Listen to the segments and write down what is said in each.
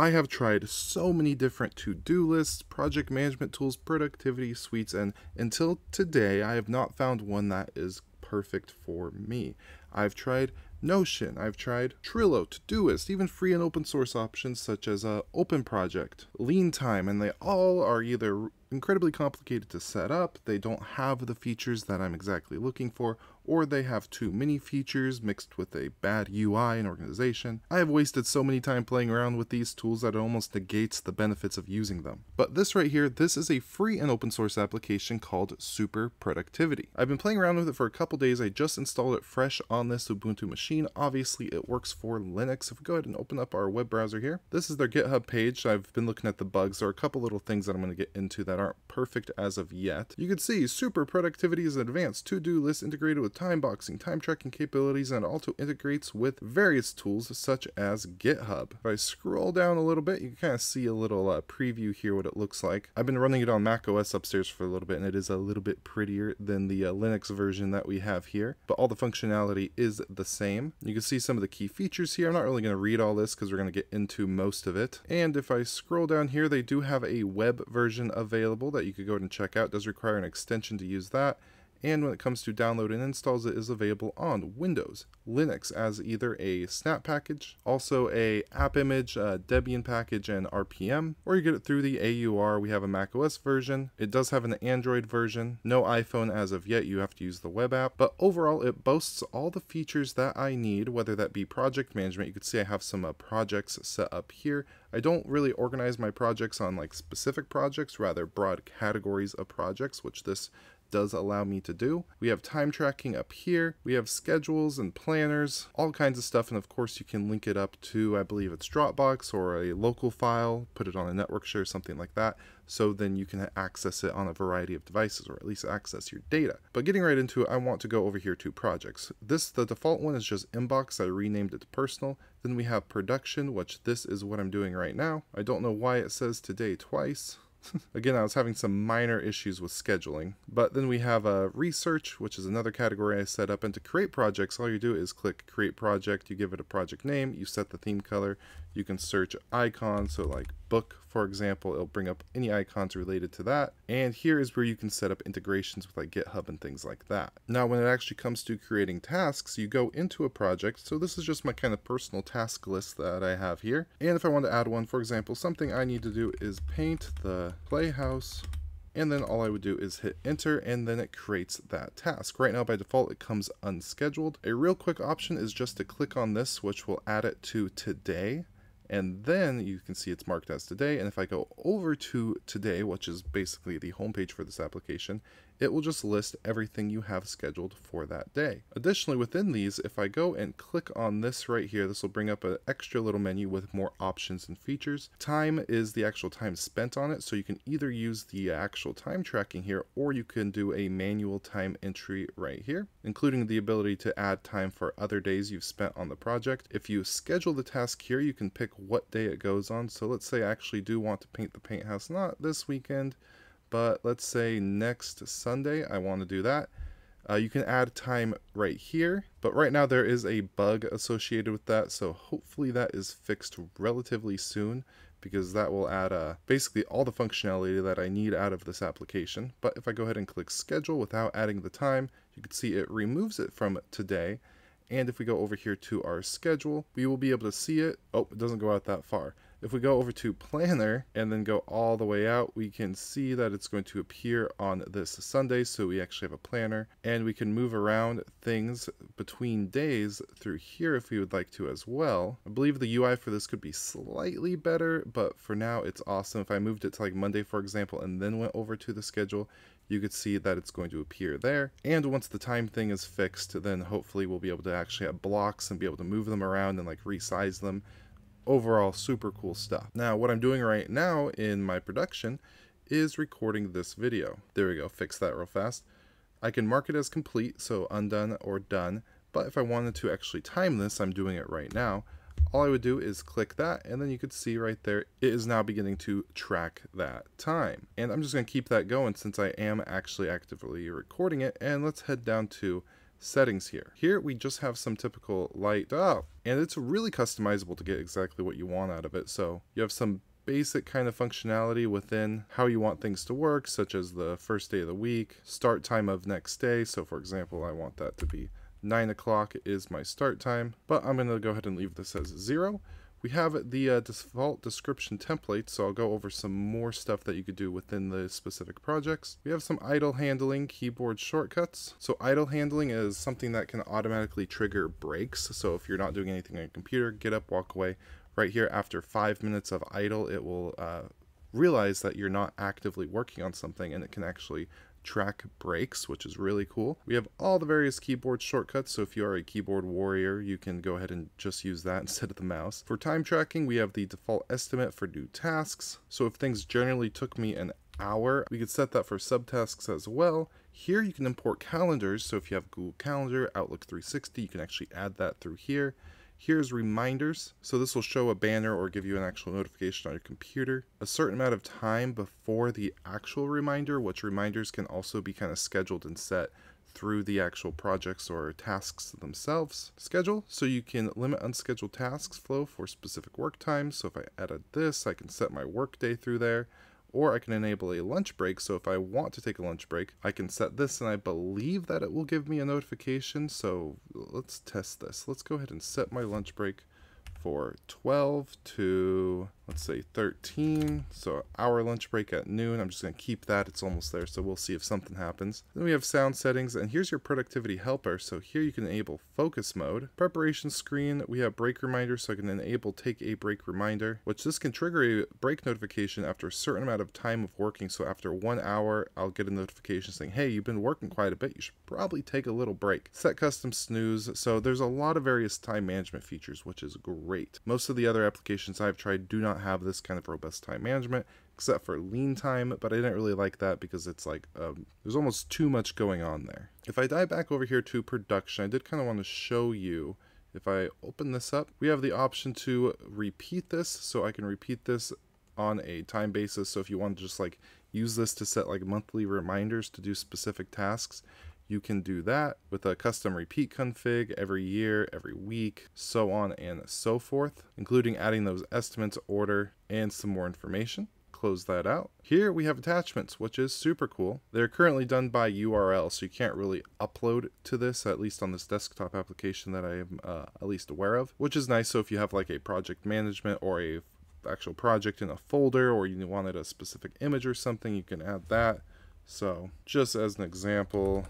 I have tried so many different to-do lists, project management tools, productivity suites, and until today, I have not found one that is perfect for me. I've tried Notion, I've tried Trello, Todoist, even free and open source options such as uh, OpenProject, Lean Time, and they all are either incredibly complicated to set up, they don't have the features that I'm exactly looking for, or they have too many features mixed with a bad UI and organization. I have wasted so many time playing around with these tools that it almost negates the benefits of using them. But this right here, this is a free and open source application called Super Productivity. I've been playing around with it for a couple days. I just installed it fresh on this Ubuntu machine. Obviously it works for Linux. If we go ahead and open up our web browser here, this is their GitHub page. I've been looking at the bugs. There are a couple little things that I'm going to get into that aren't perfect as of yet. You can see Super Productivity is an advanced to-do list integrated with time boxing, time tracking capabilities, and also integrates with various tools such as GitHub. If I scroll down a little bit, you can kind of see a little uh, preview here what it looks like. I've been running it on Mac OS upstairs for a little bit, and it is a little bit prettier than the uh, Linux version that we have here, but all the functionality is the same. You can see some of the key features here. I'm not really going to read all this because we're going to get into most of it. And if I scroll down here, they do have a web version available that you could go and check out. It does require an extension to use that and when it comes to download and installs it is available on Windows, Linux as either a snap package, also a app image, a Debian package and RPM, or you get it through the AUR. We have a macOS version. It does have an Android version. No iPhone as of yet. You have to use the web app, but overall it boasts all the features that I need, whether that be project management. You can see I have some uh, projects set up here. I don't really organize my projects on like specific projects, rather broad categories of projects, which this does allow me to do. We have time tracking up here. We have schedules and planners, all kinds of stuff. And of course you can link it up to, I believe it's Dropbox or a local file, put it on a network share, something like that. So then you can access it on a variety of devices or at least access your data. But getting right into it, I want to go over here to projects. This, the default one is just inbox. I renamed it to personal. Then we have production, which this is what I'm doing right now. I don't know why it says today twice. Again, I was having some minor issues with scheduling. But then we have a uh, research, which is another category I set up. And to create projects, all you do is click create project. You give it a project name. You set the theme color. You can search icons. So like book, for example, it'll bring up any icons related to that. And here is where you can set up integrations with like GitHub and things like that. Now, when it actually comes to creating tasks, you go into a project. So this is just my kind of personal task list that I have here. And if I want to add one, for example, something I need to do is paint the playhouse and then all I would do is hit enter and then it creates that task. Right now by default it comes unscheduled. A real quick option is just to click on this which will add it to today and then you can see it's marked as today and if I go over to today which is basically the homepage for this application it will just list everything you have scheduled for that day. Additionally, within these, if I go and click on this right here, this will bring up an extra little menu with more options and features. Time is the actual time spent on it, so you can either use the actual time tracking here, or you can do a manual time entry right here, including the ability to add time for other days you've spent on the project. If you schedule the task here, you can pick what day it goes on. So let's say I actually do want to paint the paint house, not this weekend, but let's say next Sunday I want to do that. Uh, you can add time right here, but right now there is a bug associated with that, so hopefully that is fixed relatively soon because that will add uh, basically all the functionality that I need out of this application. But if I go ahead and click schedule without adding the time, you can see it removes it from today. And if we go over here to our schedule, we will be able to see it. Oh, it doesn't go out that far. If we go over to planner and then go all the way out, we can see that it's going to appear on this Sunday. So we actually have a planner and we can move around things between days through here if we would like to as well. I believe the UI for this could be slightly better, but for now it's awesome. If I moved it to like Monday, for example, and then went over to the schedule, you could see that it's going to appear there. And once the time thing is fixed, then hopefully we'll be able to actually have blocks and be able to move them around and like resize them overall super cool stuff. Now what I'm doing right now in my production is recording this video. There we go, fix that real fast. I can mark it as complete, so undone or done, but if I wanted to actually time this, I'm doing it right now, all I would do is click that and then you could see right there, it is now beginning to track that time. And I'm just gonna keep that going since I am actually actively recording it and let's head down to settings here. Here we just have some typical light, oh, and it's really customizable to get exactly what you want out of it. So you have some basic kind of functionality within how you want things to work, such as the first day of the week, start time of next day. So for example, I want that to be 9 o'clock is my start time, but I'm going to go ahead and leave this as 0. We have the uh, default description template, so I'll go over some more stuff that you could do within the specific projects. We have some idle handling keyboard shortcuts. So idle handling is something that can automatically trigger breaks. So if you're not doing anything on your computer, get up, walk away. Right here, after five minutes of idle, it will uh, realize that you're not actively working on something and it can actually track breaks, which is really cool. We have all the various keyboard shortcuts, so if you are a keyboard warrior, you can go ahead and just use that instead of the mouse. For time tracking, we have the default estimate for new tasks. So if things generally took me an hour, we could set that for subtasks as well. Here you can import calendars, so if you have Google Calendar, Outlook 360, you can actually add that through here. Here's reminders. So this will show a banner or give you an actual notification on your computer. A certain amount of time before the actual reminder, which reminders can also be kind of scheduled and set through the actual projects or tasks themselves. Schedule, so you can limit unscheduled tasks flow for specific work times. So if I edit this, I can set my work day through there or I can enable a lunch break. So if I want to take a lunch break, I can set this and I believe that it will give me a notification. So let's test this. Let's go ahead and set my lunch break for 12 to let's say 13 so hour lunch break at noon. I'm just going to keep that it's almost there so we'll see if something happens. Then we have sound settings and here's your productivity helper. So here you can enable focus mode. Preparation screen we have break reminder so i can enable take a break reminder which this can trigger a break notification after a certain amount of time of working. So after one hour i'll get a notification saying hey you've been working quite a bit. You should probably take a little break. Set custom snooze. So there's a lot of various time management features which is great. Most of the other applications i've tried do not have this kind of robust time management, except for Leantime, but I didn't really like that because it's like um, there's almost too much going on there. If I dive back over here to production, I did kind of want to show you if I open this up, we have the option to repeat this, so I can repeat this on a time basis. So if you want to just like use this to set like monthly reminders to do specific tasks, you can do that with a custom repeat config every year, every week, so on and so forth, including adding those estimates, order, and some more information. Close that out. Here we have attachments, which is super cool. They're currently done by URL, so you can't really upload to this, at least on this desktop application that I am uh, at least aware of, which is nice. So if you have like a project management or a actual project in a folder, or you wanted a specific image or something, you can add that. So just as an example,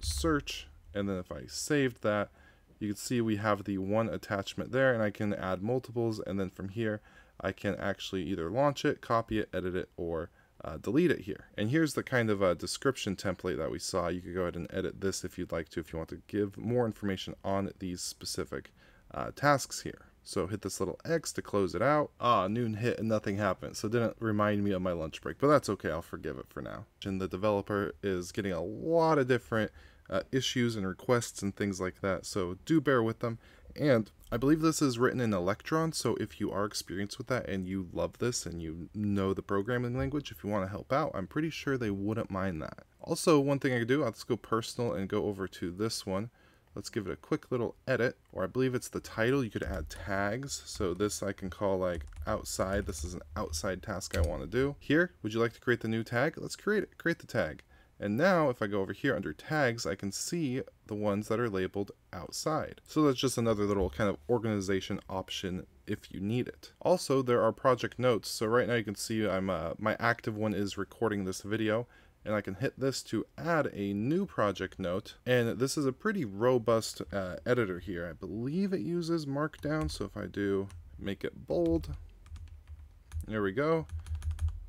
search, and then if I saved that, you can see we have the one attachment there, and I can add multiples, and then from here, I can actually either launch it, copy it, edit it, or uh, delete it here. And here's the kind of uh, description template that we saw. You could go ahead and edit this if you'd like to, if you want to give more information on these specific uh, tasks here. So hit this little X to close it out. Ah, noon hit and nothing happened. So didn't remind me of my lunch break, but that's okay. I'll forgive it for now. And the developer is getting a lot of different uh, issues and requests and things like that. So do bear with them. And I believe this is written in Electron, so if you are experienced with that and you love this and you know the programming language, if you want to help out, I'm pretty sure they wouldn't mind that. Also, one thing I could do, let's go personal and go over to this one. Let's give it a quick little edit, or I believe it's the title. You could add tags. So this I can call like outside. This is an outside task I want to do. Here, would you like to create the new tag? Let's create it. Create the tag. And now if I go over here under tags, I can see the ones that are labeled outside. So that's just another little kind of organization option if you need it. Also, there are project notes. So right now you can see I'm uh, my active one is recording this video and I can hit this to add a new project note. And this is a pretty robust uh, editor here. I believe it uses Markdown. So if I do make it bold, there we go.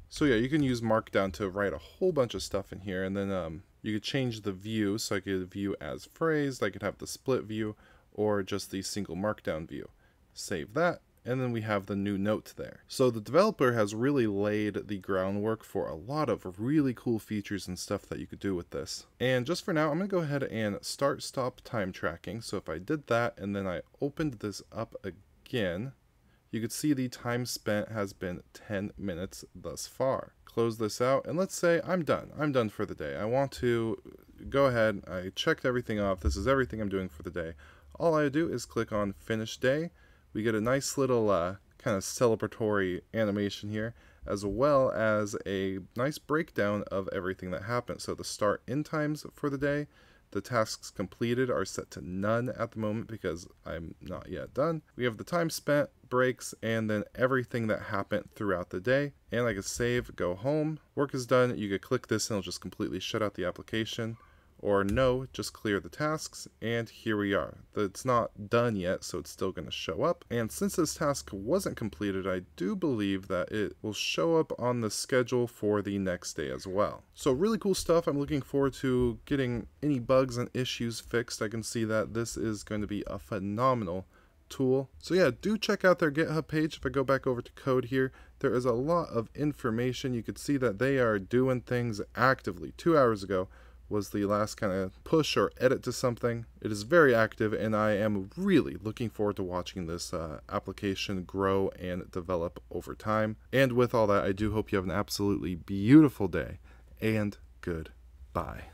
So yeah, you can use Markdown to write a whole bunch of stuff in here, and then um, you could change the view. So I could view as phrased, I could have the split view, or just the single Markdown view. Save that, and then we have the new note there. So the developer has really laid the groundwork for a lot of really cool features and stuff that you could do with this. And just for now, I'm gonna go ahead and start stop time tracking. So if I did that and then I opened this up again, you could see the time spent has been 10 minutes thus far. Close this out and let's say I'm done. I'm done for the day. I want to go ahead. I checked everything off. This is everything I'm doing for the day. All I do is click on finish day. We get a nice little uh, kind of celebratory animation here as well as a nice breakdown of everything that happened. So the start end times for the day, the tasks completed are set to none at the moment because I'm not yet done. We have the time spent, breaks, and then everything that happened throughout the day. And I can save, go home. Work is done. You could click this and it'll just completely shut out the application or no, just clear the tasks, and here we are. It's not done yet, so it's still going to show up. And since this task wasn't completed, I do believe that it will show up on the schedule for the next day as well. So really cool stuff. I'm looking forward to getting any bugs and issues fixed. I can see that this is going to be a phenomenal tool. So yeah, do check out their GitHub page. If I go back over to code here, there is a lot of information. You could see that they are doing things actively. Two hours ago, was the last kind of push or edit to something. It is very active, and I am really looking forward to watching this uh, application grow and develop over time. And with all that, I do hope you have an absolutely beautiful day, and goodbye.